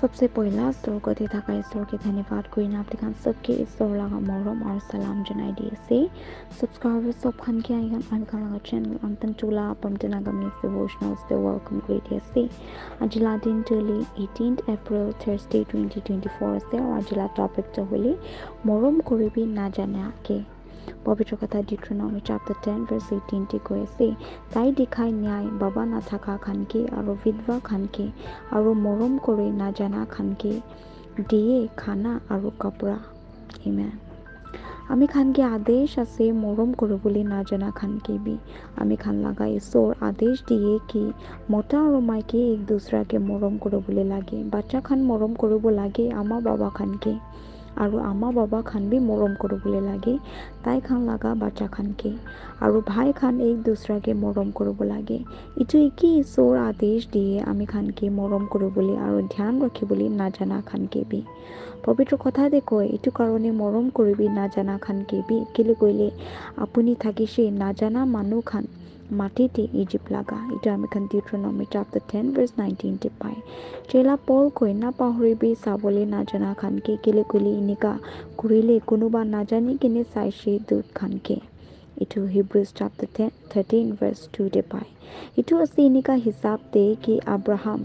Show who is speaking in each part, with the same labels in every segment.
Speaker 1: सबसे पहला स्वर्गदेताका ईश्वरके धन्यवाद। गरिन आपदेखि सबके ईश्वर लगा मरम और सलाम जनाई दिएसे सब्सक्राइबर सब खान के आइकन आइकन लगा चैनल अंतन चूला पमतना गमनी डिवोशनल से आजिला गरिएसे आजला दिन चले थर्सडे April, Thursday फोर से और आजला टॉपिक तो मरम करिबी ना जाने পবিত্র কথা ডিট্রোনমি চ্যাপ্টার টেন ভার্স এইটিনটি কৈ আছে তাই দেখাই ন্যায় বাবা নাথাকা খানকে আৰু বিধৱা খানকে আৰু মৰম কৰি নাজানা খানকে, দিয়ে খানা আৰু কাপোৰা ইমেন আমি খানকে আদেশ আছে মৰম কৰিবলৈ নাজানা খানকে বি। আমি খান লগা ঈশ্বৰ আদেশ দিয়ে কি মতা আৰু মাইকী এক দুচৰাকে মৰম কৰিবলৈ লাগে। বাচ্চা খান মৰম কৰিব লাগে আমাৰ বাবা খানকে। আৰু আমা বাবা খান বি মৰম কৰিবলৈ লাগে তাই খান লগা বাচ্চা খানকে। আৰু ভাই খান এক দুচৰাকে মৰম কৰিব লাগে। ইটো একেই ঈশ্বৰ আদেশ দিয়ে আমি খানকে মৰম কৰিবলৈ আৰু ধ্যান ৰাখিবলৈ নাজানা খানকে বি। পবিত্ৰ কথাতে কয় এইটো কাৰণে মৰম কৰিবি নাজানা খানকে বি। কেলৈ কৰিলে আপুনি থাকিছে নাজানা মানুহ খান। মাটিতে ইজিপ্ট লাগা। এইটো আমি খান ডিউট্ৰনমি চাপ্টাৰ টেন ভাৰ্ছ নাইনটিনতে পায় চেলা পল কই কৈ নাপাহৰিবি চাবলৈ নাজানা খানকে কেলে কৰিলে এনেকা কৰিলে কোনোবা নাজানি কিনে চাইছে দুধ খানকে। এইটো Hebrews chapter ten thirteen verse টুতে পায় এইটো আছে এনেকা হিচাপ দে কি আব্ৰাহাম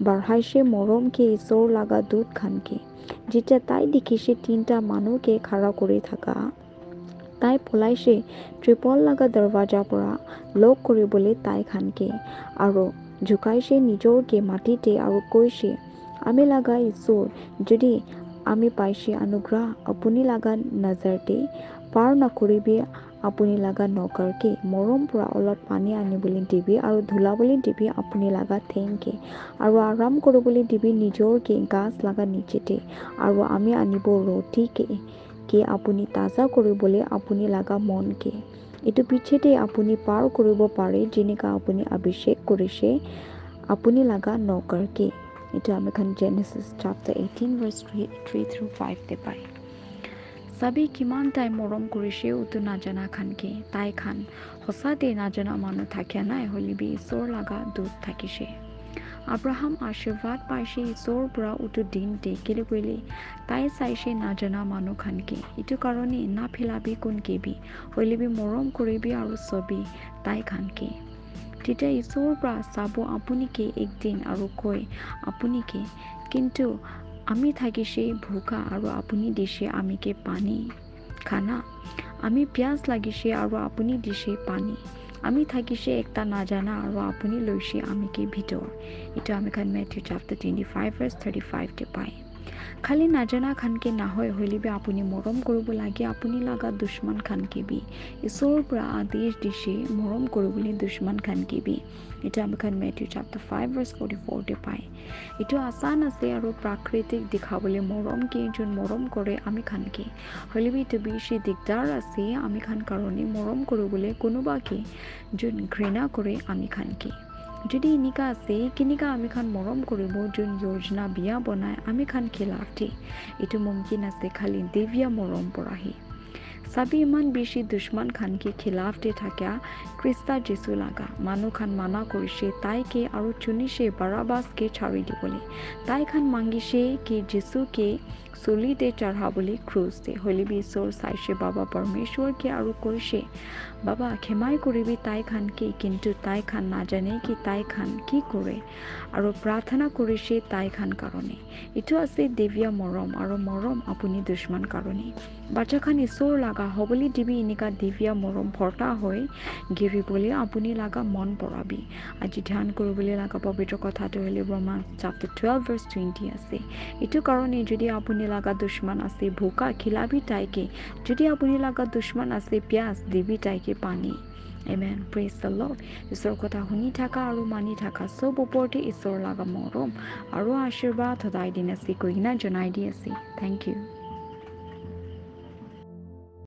Speaker 1: বাঢ়াইছে মৰমকে ঈশ্বৰ লগা দুধ খানকে। যেতিয়া তাই দেখিছে তিনিটা মানুহকে খাৰা কৰি থকা তাই পলাইছে ত্ৰিপল লগা দৰৱাজাৰ পৰা। লগ কৰিবলৈ তাই খানকে আৰু ঝুকাইছে নিজৰকে মাটিতে আৰু কৈছে আমি লগা ঈশ্বৰ যদি আমি পাইছে অনুগ্ৰহ আপুনি লগা নজৰতে পাৰ নকৰিবি আপুনি লগা নকৰকে মৰম পৰা অলপ পানী আনিবলৈ দিবি আৰু ধুলাবলৈ দিবি আপুনি লগা ঠেংকে আৰু আৰাম কৰিবলৈ দিবি নিজৰকে গাছ লগা নিচেতে আৰু আমি আনিব ৰুটিকে কি আপুনি তাজা কৰিবলৈ আপুনি লগা মনকে। এইটো পিছতে আপুনি পাৰ কৰিব পাৰে, যেনেকা আপুনি অভিষেক কৰিছে, আপুনি লগা নকৰকে এইটো আমি খান Genesis chapter eighteen verse three three through ফাইভতে পায় চাবি কিমান তাই মৰম কৰিছে, উটো নাজানা খানকে। তাই খান, সঁচাতে নাজানা মানুহ থাকে নাই, হলিবি ঈশ্বৰ লগা দুখ থাকিছে। আব্ৰাহাম আশীৰ্বাদ পাইছে ঈশ্বৰৰ পৰা উটো দিন কেলে কৰিলে তাই চাইছে, নাজানা মানুহ খানকে। এইটো কাৰণে নাফেলাবি কোনকেবি হলিবি মৰম কৰিবি আৰু ছবি তাই খানকে। তেতিয়া ঈশ্বৰৰ পৰা চাব আপুনিকে একদিন? আৰু কয় আপুনিকে কিন্তু আমি থাকিছে ভোকা আৰু আপুনি দিছে আমিকে পানী। খানা। আমি পিঁয়াজ লাগিছে আৰু আপুনি দিছে পানী। আমি থাকিছে একটা নাজানা আৰু আপুনি লৈছে আমি কি ভিতৰ এইটো আমি খান Matthew chapter twenty five verse thirty ফাইভতে পায় খালি নাজানা খানকে নহয় হলিবি আপুনি মৰম কৰিব লাগে, আপুনি লগা দুশ্মন খানকে বি। ঈশ্বৰৰ পৰা আদেশ দিছে, মৰম কৰিবলৈ দুশ্মন খানকে বি। এইটো আমি খান Matthew chapter five verse forty ফ'ৰতে পায় এইটো আচান আছে আৰু প্ৰাকৃতিক দেখাবলৈ মৰমকে যোন মৰম কৰে আমি খানকে। হলিবি এইটো বেছি দিগদাৰ আছে, আমি খান কাৰণে মৰম কৰিবলৈ কোনোবাকে যোন ঘৃণা কৰে আমি খানকে। যদি এনেকা আছে কেনেকা আমি খান মৰম কৰিব যোন যোজনা বিয়া বনাই আমি খান খিলাফতে এইটো মুমকিন আছে খালি দেৱীয়া মৰম পৰাহি চাবি ইমান বেছি দুশ্মন খানকে খিলাফতে থাকা খ্ৰীষ্টা যীচু লগা মানুহ খান মানা কৰিছে তাইকে আৰু চুনিছে বাৰাবাছকে চাৰি দিবলৈ তাই খান মাগিছে কি যীচুকে চুলিতে চঢ়াবলৈ ক্ৰুজতে হলিবি ঈশ্বৰ চাইছে বাবা পৰমেশ্বৰকে আৰু কৈছে বাবা ক্ষমাই কৰিবি তাই খানকে কিন্তু তাই খান নাজানে কি তাই খান কি কৰে আৰু প্ৰাৰ্থনা কৰিছে তাই খান কাৰণে এইটো আছে দেৱীয়া মৰম আৰু মৰম আপুনি দুশ্মন কাৰণে বাচ্চা খান ঈশ্বৰ লগা হ'বলৈ দিবি এনেকা দেৱীয়া মৰম ভৰ্তা হৈ গিৰিবলৈ আপুনি লগা মন পৰাবি। আজি ধ্যান কৰিবলৈ লগা পবিত্ৰ কথাটো হ'লে Brahma chapter twelve verse twenty আছে। এইটো কাৰণে যদি আপুনি লগা দুশ্মন আছে ভোকা খিলাবি তাইকে। যদি আপুনি লগা দুশ্মন আছে পিঁয়াজ দিবি তাইকে পানী। এমেন প্ৰেছ দ্য ঈশ্বৰৰ কথা শুনি থকা আৰু মানি থকা চব ওপৰতে ঈশ্বৰ লগা মৰম আৰু আশীৰ্বাদ সদায় দিন আছে কৈ কিনে জনাই দি আছে। Thank you